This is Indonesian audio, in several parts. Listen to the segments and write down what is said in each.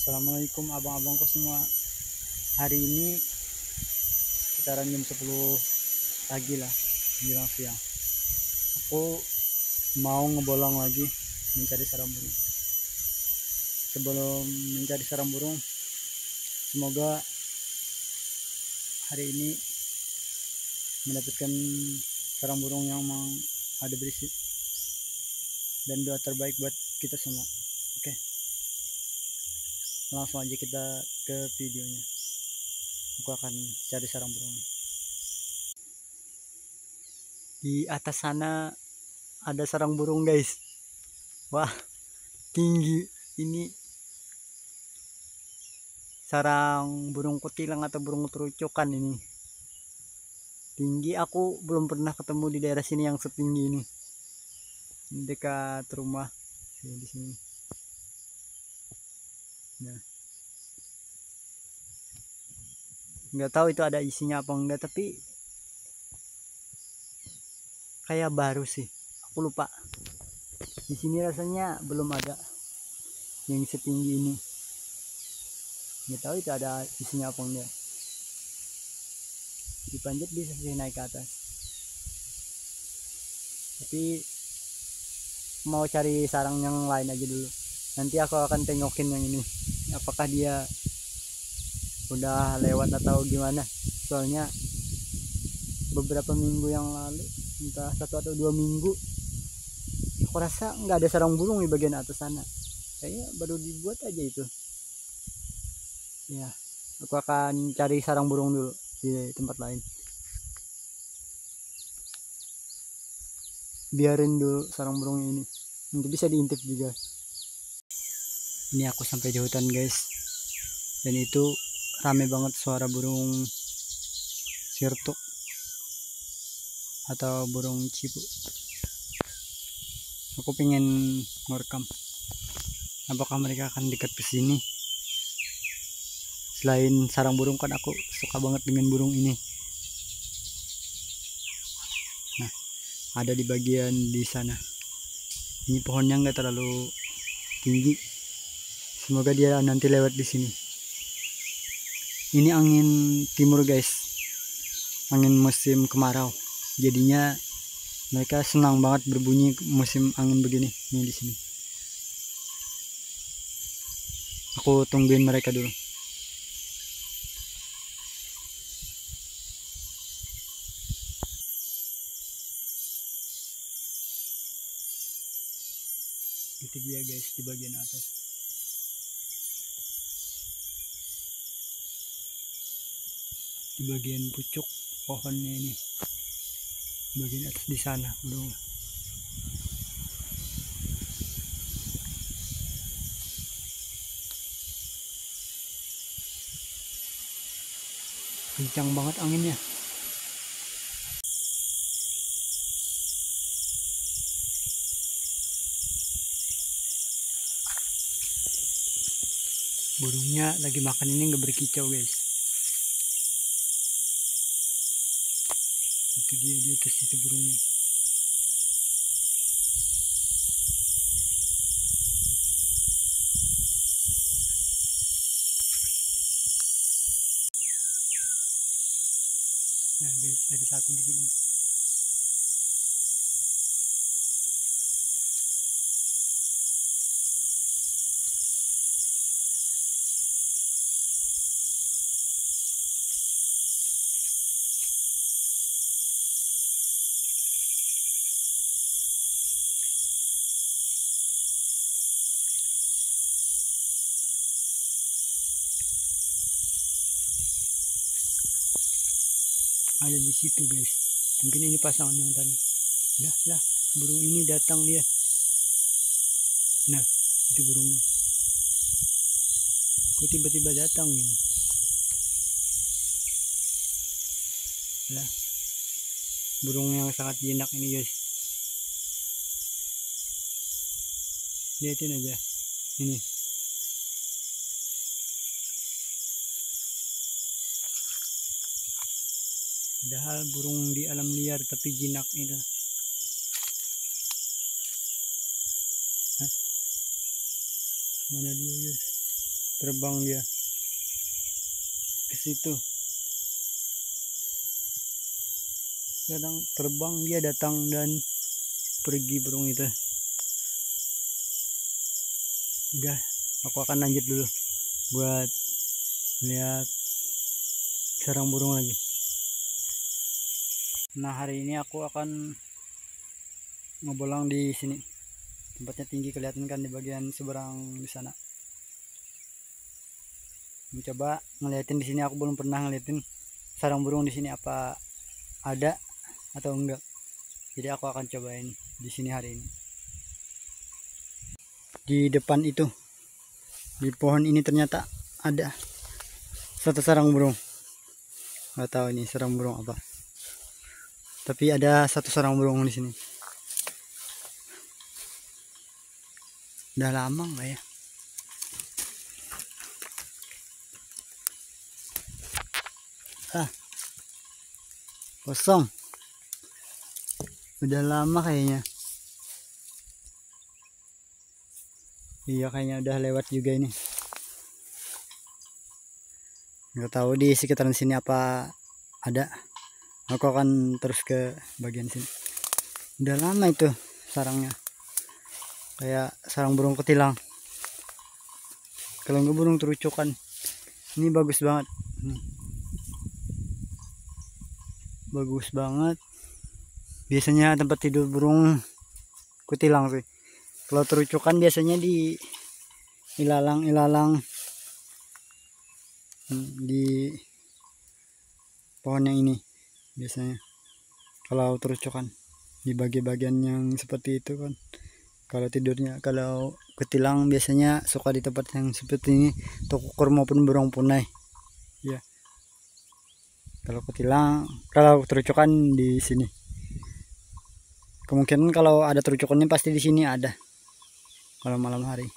Assalamualaikum abang-abangku semua. Hari ini Sekitaran jam 10 pagi lah Menjelang siang. Aku mau ngebolong lagi Mencari sarang burung. Sebelum mencari sarang burung Semoga Hari ini Mendapatkan sarang burung yang memang ada berisi dan doa terbaik buat kita semua langsung aja kita ke videonya. Aku akan cari sarang burung. Di atas sana ada sarang burung guys. Wah tinggi. Ini sarang burung kutilang atau burung terucukan ini. Tinggi. Aku belum pernah ketemu di daerah sini yang setinggi ini. Dekat rumah. Di sini. Nah nggak tahu itu ada isinya apa enggak tapi kayak baru sih. Aku lupa. Di sini rasanya belum ada yang setinggi ini. Nggak tahu itu ada isinya apa enggak. Dipanjat bisa sih naik ke atas. Tapi mau cari sarang yang lain aja dulu. Nanti aku akan tengokin yang ini. Apakah dia udah lewat atau gimana. Soalnya beberapa minggu yang lalu entah satu atau dua minggu aku rasa nggak ada sarang burung di bagian atas sana. Kayaknya baru dibuat aja itu. Ya aku akan cari sarang burung dulu di tempat lain. Biarin dulu sarang burung ini. Nanti bisa diintip juga. Ini aku sampai di hutan guys. Dan itu rame banget suara burung sirtuk atau burung cipu. Aku pengen merekam apakah mereka akan dekat ke sini? Selain sarang burung kan aku suka banget dengan burung ini. Ada di bagian di sana. Ini pohonnya enggak terlalu tinggi. Semoga dia nanti lewat di sini ini angin timur guys. Angin musim kemarau. Jadinya mereka senang banget berbunyi musim angin begini ini di sini. Aku tungguin mereka dulu. Itu dia guys di bagian atas di bagian pucuk pohonnya ini. Bagian atas di sana belum kencang banget anginnya. Burungnya lagi makan ini nggak berkicau guys itu dia di atas itu burungnya nah guys ada satu di sini ada di situ guys. Mungkin ini pasangan yang tadi. Lah lah burung ini datang dia. Nah itu burungnya. Kok tiba-tiba datang ini lah burung yang sangat jinak ini guys. Lihatin aja. Ini padahal burung di alam liar tapi jinak itu. Mana dia guys terbang dia. Ke situ. Kadang terbang dia datang dan pergi burung itu. Udah aku akan lanjut dulu buat lihat sarang burung lagi nah hari ini aku akan ngobolang di sini. Tempatnya tinggi kelihatan kan di bagian seberang di sana. Mencoba ngeliatin di sini aku belum pernah ngeliatin sarang burung di sini apa ada atau enggak. Jadi aku akan cobain di sini hari ini. Di depan itu di pohon ini ternyata ada satu sarang burung. Nggak tahu ini sarang burung apa tapi ada satu sarang burung di sini. Udah lama nggak ya? Ah kosong. Udah lama kayaknya. Iya kayaknya udah lewat juga ini. Nggak tahu di sekitaran sini apa ada aku akan terus ke bagian sini. Udah lama itu sarangnya. Kayak sarang burung ketilang. Kalau nggak burung terucukan ini bagus banget. Nih. bagus banget. Biasanya tempat tidur burung kutilang sih. Kalau terucukan biasanya di ilalang-ilalang hmm, di pohon yang ini biasanya. Kalau terucukan di bagian-bagian yang seperti itu kan. Kalau tidurnya kalau ketilang biasanya suka di tempat yang seperti ini tokukur maupun burung punai. Ya kalau ketilang kalau terucukan di sini. Kemungkinan kalau ada terucukannya pasti di sini ada. Kalau malam hari.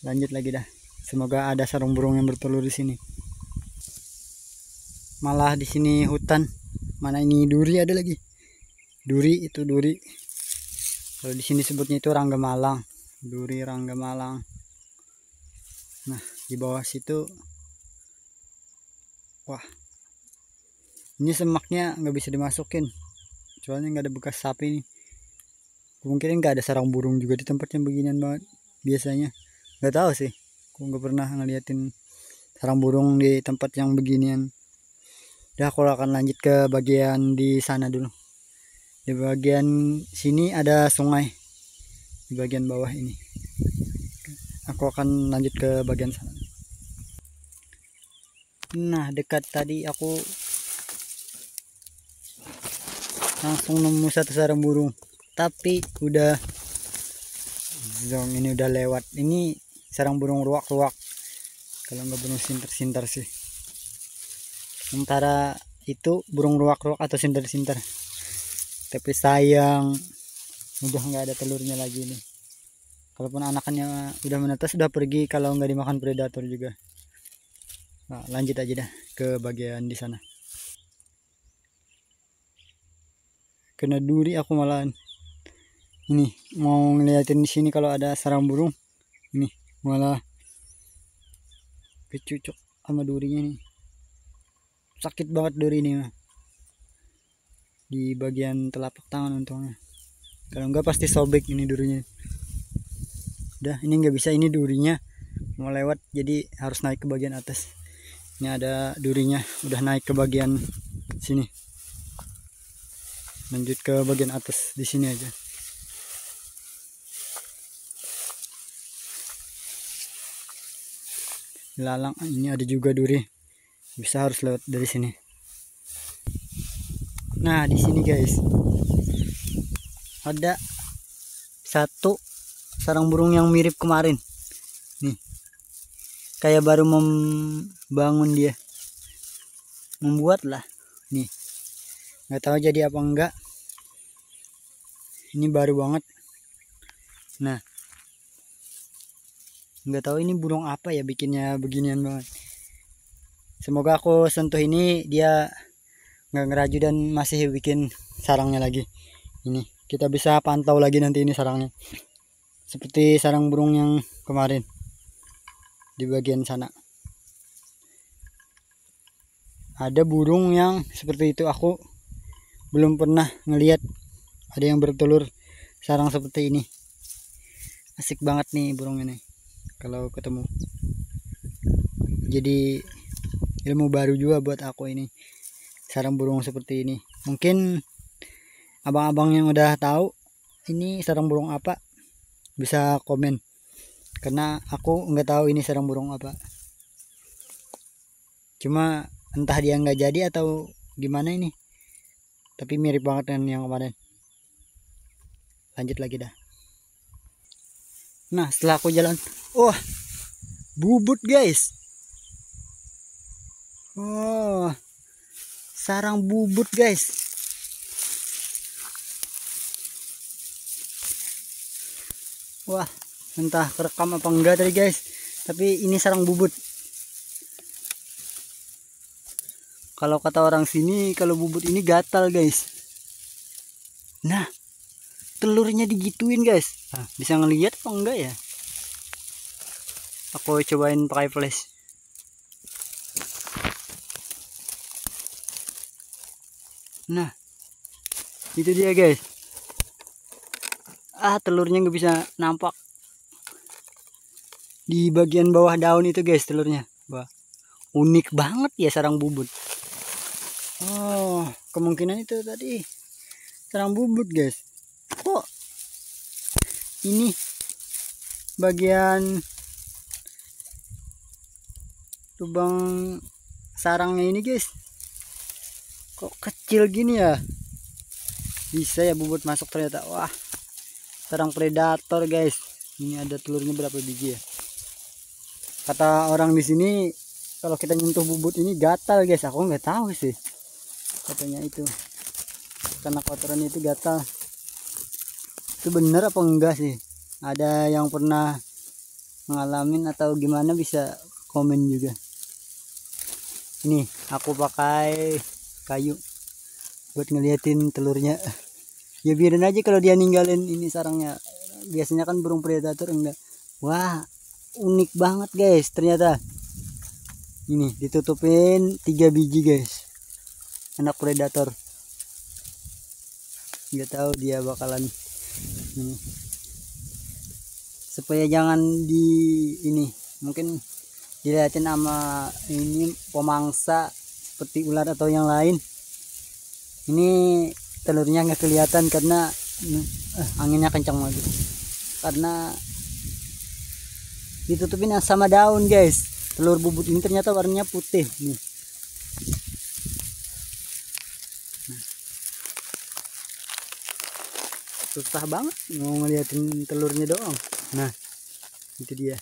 Lanjut lagi dah. Semoga ada sarung burung yang bertelur di sini malah di sini hutan. Mana ini duri ada lagi. Duri itu duri. Kalau di sini sebutnya itu rangga malang. Duri rangga malang. Nah di bawah situ. Wah. Ini semaknya nggak bisa dimasukin. Soalnya nggak ada bekas sapi nih. Kemungkinan nggak ada sarang burung juga di tempat yang beginian banget biasanya. Nggak tahu sih. Aku nggak pernah ngeliatin sarang burung di tempat yang beginian ya aku akan lanjut ke bagian di sana dulu. Di bagian sini ada sungai di bagian bawah ini. Aku akan lanjut ke bagian sana. Nah dekat tadi aku langsung nemu satu sarang burung. Tapi udah zong ini udah lewat. Ini sarang burung ruak-ruak. Kalau nggak burung sinter-sinter sih sementara itu burung ruak-ruak atau sinter-sinter. Tapi sayang udah nggak ada telurnya lagi nih kalaupun anakannya udah menetas sudah pergi. Kalau nggak dimakan predator juga. Nah, lanjut aja dah ke bagian di sana. Kena duri aku malahan. Ini mau ngeliatin di sini kalau ada sarang burung. Ini malah kecucuk sama durinya nih sakit banget duri ini mah. Di bagian telapak tangan untungnya. Kalau enggak pasti sobek ini durinya. Udah ini nggak bisa. Ini durinya mau lewat jadi harus naik ke bagian atas. Ini ada durinya udah naik ke bagian sini. Lanjut ke bagian atas di sini aja. Lalang ini ada juga duri bisa harus lewat dari sini. Nah di sini guys. Ada satu sarang burung yang mirip kemarin. Nih. Kayak baru membangun dia. Membuat lah nih. Nggak tahu jadi apa enggak. Ini baru banget. Nah. Nggak tahu ini burung apa ya bikinnya beginian banget semoga aku sentuh ini dia nggak ngeraju dan masih bikin sarangnya lagi. Ini kita bisa pantau lagi nanti ini sarangnya. Seperti sarang burung yang kemarin di bagian sana. Ada burung yang seperti itu aku belum pernah ngelihat ada yang bertelur sarang seperti ini. Asik banget nih burung ini kalau ketemu. Jadi ilmu baru juga buat aku ini. Sarang burung seperti ini. Mungkin abang-abang yang udah tahu ini sarang burung apa bisa komen. Karena aku nggak tahu ini sarang burung apa. Cuma entah dia nggak jadi atau gimana ini tapi mirip banget dengan yang kemarin. Lanjut lagi dah. Nah setelah aku jalan wah oh, bubut guys oh sarang bubut guys. Wah entah kerekam apa enggak tadi guys. Tapi ini sarang bubut. Kalau kata orang sini kalau bubut ini gatal guys. Nah telurnya digituin guys. Nah, bisa ngelihat apa enggak ya? Aku cobain pakai flash nah itu dia guys ah telurnya nggak bisa nampak di bagian bawah daun itu guys telurnya wah unik banget ya sarang bubut Oh, kemungkinan itu tadi serang bubut, guys. Kok ini bagian lubang sarangnya ini, guys? Kok kecil gini ya? Bisa ya bubut masuk ternyata. Wah, sarang predator, guys. Ini ada telurnya berapa biji ya? Kata orang di sini kalau kita nyentuh bubut ini gatal, guys. Aku nggak tahu sih katanya itu karena kotoran itu gatal itu bener apa enggak sih ada yang pernah ngalamin atau gimana bisa komen juga ini aku pakai kayu buat ngeliatin telurnya. Ya biarin aja kalau dia ninggalin ini sarangnya. Biasanya kan burung predator enggak. Wah unik banget guys ternyata. Ini ditutupin tiga biji guys. Anak predator. Nggak tahu dia bakalan ini. Supaya jangan di ini mungkin dilihatin sama ini pemangsa seperti ular atau yang lain. Ini telurnya nggak kelihatan karena eh, anginnya kencang lagi. Karena ditutupin sama daun guys. Telur bubut ini ternyata warnanya putih nih. Susah banget mau ngeliatin telurnya doang. Nah itu dia.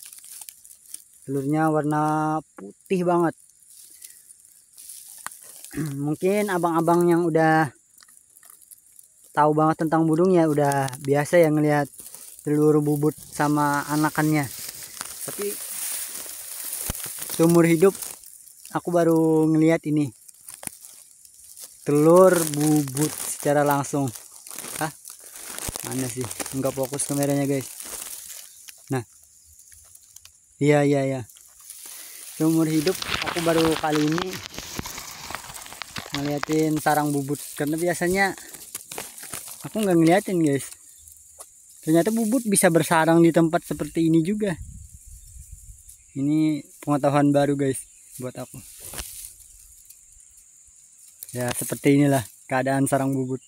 Telurnya warna putih banget mungkin abang-abang yang udah tahu banget tentang burung ya udah biasa ya ngelihat telur bubut sama anakannya. Tapi seumur hidup aku baru ngelihat ini. Telur bubut secara langsung. Mana sih? Enggak fokus kameranya guys. Nah. Iya iya iya. Seumur hidup aku baru kali ini ngeliatin sarang bubut. Karena biasanya aku nggak ngeliatin guys. Ternyata bubut bisa bersarang di tempat seperti ini juga. Ini pengetahuan baru guys buat aku. Ya seperti inilah keadaan sarang bubut.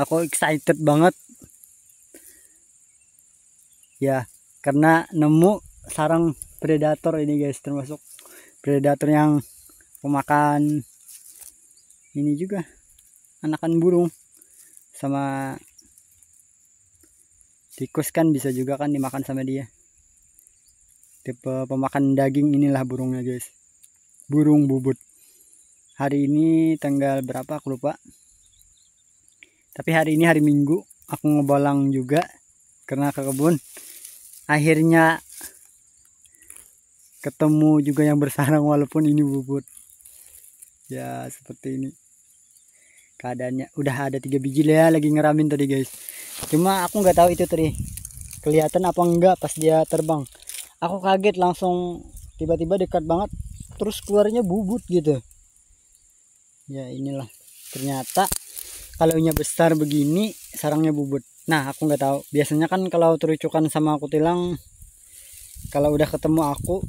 Aku excited banget. Ya karena nemu sarang predator ini guys termasuk predator yang pemakan ini juga anakan burung. Sama tikus kan bisa juga kan dimakan sama dia. Tipe pemakan daging inilah burungnya guys. Burung bubut. Hari ini tanggal berapa? Aku lupa. Tapi hari ini hari minggu aku ngebalang juga karena ke kebun. Akhirnya ketemu juga yang bersarang walaupun ini bubut. Ya seperti ini keadaannya. Udah ada tiga biji ya lagi ngeramin tadi guys. Cuma aku nggak tahu itu tadi kelihatan apa enggak pas dia terbang. Aku kaget langsung tiba-tiba dekat banget terus keluarnya bubut gitu. Ya inilah. Ternyata kalau nya besar begini sarangnya bubut. Nah aku nggak tahu. Biasanya kan kalau terucukan sama aku tilang kalau udah ketemu aku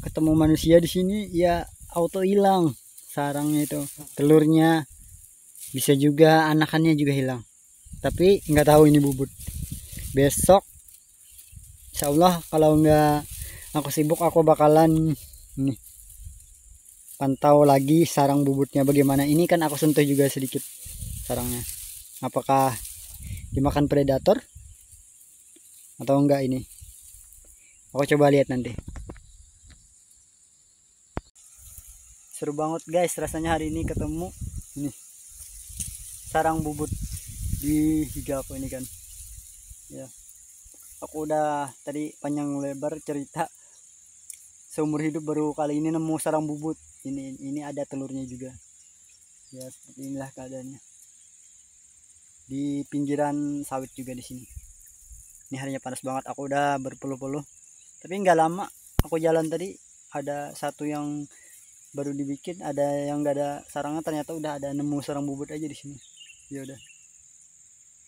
ketemu manusia di sini ya auto hilang sarangnya itu telurnya bisa juga anakannya juga hilang. Tapi nggak tahu ini bubut. Besok Insya Allah kalau nggak aku sibuk aku bakalan nih pantau lagi sarang bubutnya bagaimana. Ini kan aku sentuh juga sedikit sarangnya. Apakah dimakan predator atau enggak ini? Aku coba lihat nanti. Seru banget guys rasanya hari ini ketemu. Ini sarang bubut di higa aku ini kan. Ya. Aku udah tadi panjang lebar cerita seumur hidup baru kali ini nemu sarang bubut. Ini ini ada telurnya juga. Ya seperti inilah keadaannya. Di pinggiran sawit juga di sini. Ini harinya panas banget aku udah berpeluh-peluh. Tapi nggak lama aku jalan tadi ada satu yang baru dibikin ada yang gak ada sarangnya ternyata udah ada nemu sarang bubut aja di sini ya udah.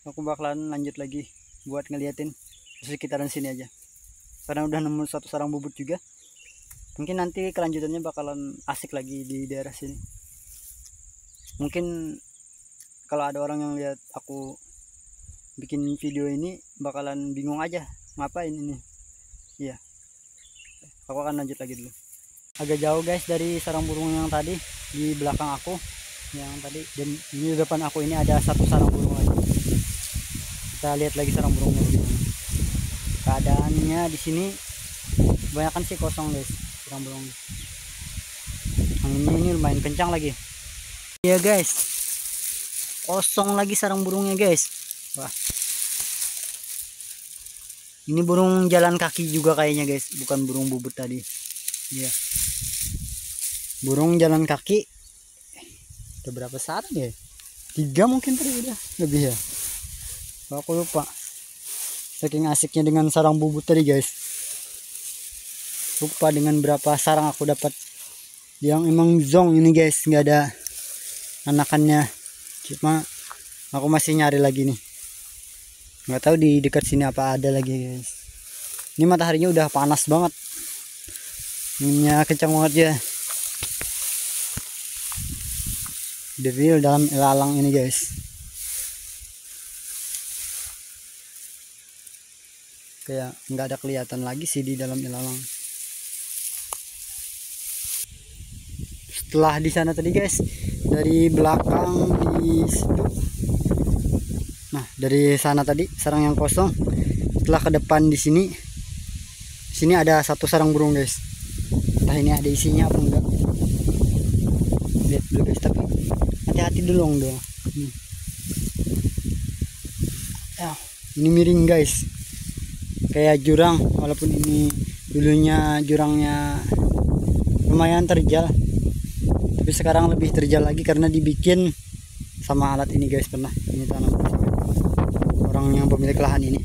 Aku bakalan lanjut lagi buat ngeliatin sekitaran sini aja. Karena udah nemu satu sarang bubut juga. Mungkin nanti kelanjutannya bakalan asik lagi di daerah sini. Mungkin kalau ada orang yang lihat aku bikin video ini bakalan bingung aja ngapain ini? Iya. Aku akan lanjut lagi dulu. Agak jauh guys dari sarang burung yang tadi di belakang aku yang tadi. Dan di depan aku ini ada satu sarang burung lagi. Kita lihat lagi sarang burungnya keadaannya di sini kebanyakan sih kosong guys sarang burung. Anginnya ini lumayan kencang lagi. Ya guys. Kosong lagi sarang burungnya guys. Wah. Ini burung jalan kaki juga kayaknya guys. Bukan burung bubut tadi. Iya. Burung jalan kaki. Ada berapa sarang ya? Tiga mungkin tadi udah lebih ya. Aku lupa. Saking asiknya dengan sarang bubut tadi guys. Lupa dengan berapa sarang aku dapat. Yang emang zong ini guys, nggak ada anakannya. Cuma aku masih nyari lagi nih. Nggak tahu di dekat sini apa ada lagi guys. Ini mataharinya udah panas banget minyak kencang banget ya real dalam ilalang ini guys. Kayak nggak ada kelihatan lagi sih di dalam ilalang setelah di sana tadi guys dari belakang di situ. Nah dari sana tadi sarang yang kosong. Setelah ke depan di sini sini ada satu sarang burung guys. Entah ini ada isinya apa enggak lihat dulu guys tapi dulu dong hmm. ya, ini miring guys. Kayak jurang walaupun ini dulunya jurangnya lumayan terjal tapi sekarang lebih terjal lagi karena dibikin sama alat ini guys. Pernah ini tanam orang yang pemilik lahan ini.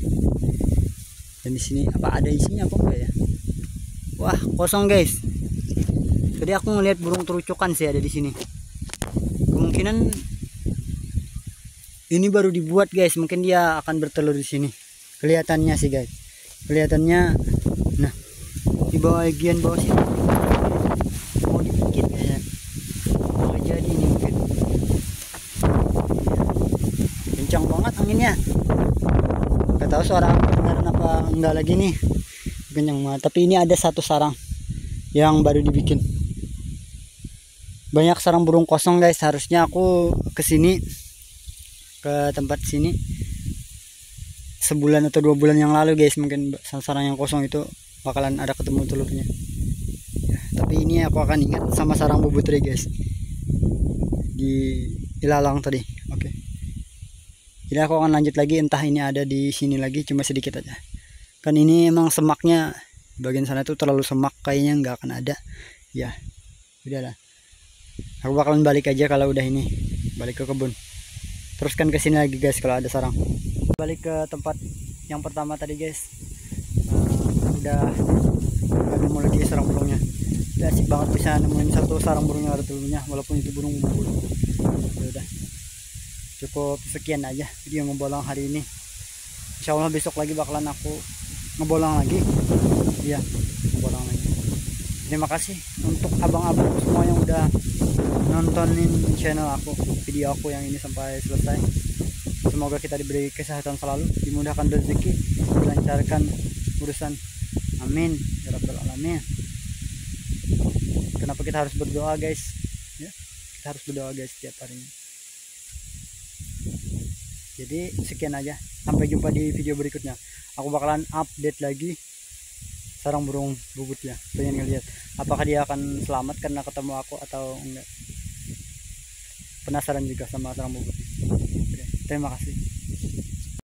Dan di sini apa ada isinya apa enggak ya? Wah kosong guys. Jadi aku ngelihat burung terucukan sih ada di sini kemungkinan ini baru dibuat guys. Mungkin dia akan bertelur di sini. Kelihatannya sih guys. Kelihatannya nah di bawah bagian bawah sini. Mau dibikin ya. Mau jadi ini mungkin. Kencang banget anginnya. Nggak tahu suara beneran apa enggak lagi nih. Kencang banget. Tapi ini ada satu sarang yang baru dibikin banyak sarang burung kosong guys. Harusnya aku ke sini ke tempat sini sebulan atau dua bulan yang lalu guys. Mungkin sarang yang kosong itu bakalan ada ketemu telurnya. Ya, tapi ini aku akan ingat sama sarang bubutri guys. Di ilalang tadi. Oke. Okay. jadi aku akan lanjut lagi. Entah ini ada di sini lagi cuma sedikit aja. Kan ini emang semaknya. Bagian sana tuh terlalu semak kayaknya nggak akan ada. Ya udahlah aku bakalan balik aja kalau udah ini. Balik ke kebun. Teruskan ke sini lagi guys kalau ada sarang. Balik ke tempat yang pertama tadi guys. Uh, udah nemu lagi sarang burungnya. Ya asik banget bisa nemuin satu sarang burung yang ada telurnya walaupun itu burung bubur ya udah. Cukup sekian aja video ngebolang hari ini. Insya Allah besok lagi bakalan aku ngebolang lagi. Iya ngebolang lagi terima kasih untuk abang-abang semua yang udah nontonin channel aku video aku yang ini sampai selesai. Semoga kita diberi kesehatan selalu dimudahkan rezeki dilancarkan urusan. Amin. Ya rabbal alamin. Kenapa kita harus berdoa guys? Ya kita harus berdoa guys setiap harinya. Jadi sekian aja. Sampai jumpa di video berikutnya. Aku bakalan update lagi sarang burung bubutnya pengen ngeliat. Apakah dia akan selamat karena ketemu aku atau enggak? Penasaran juga sama sarang Oke, terima kasih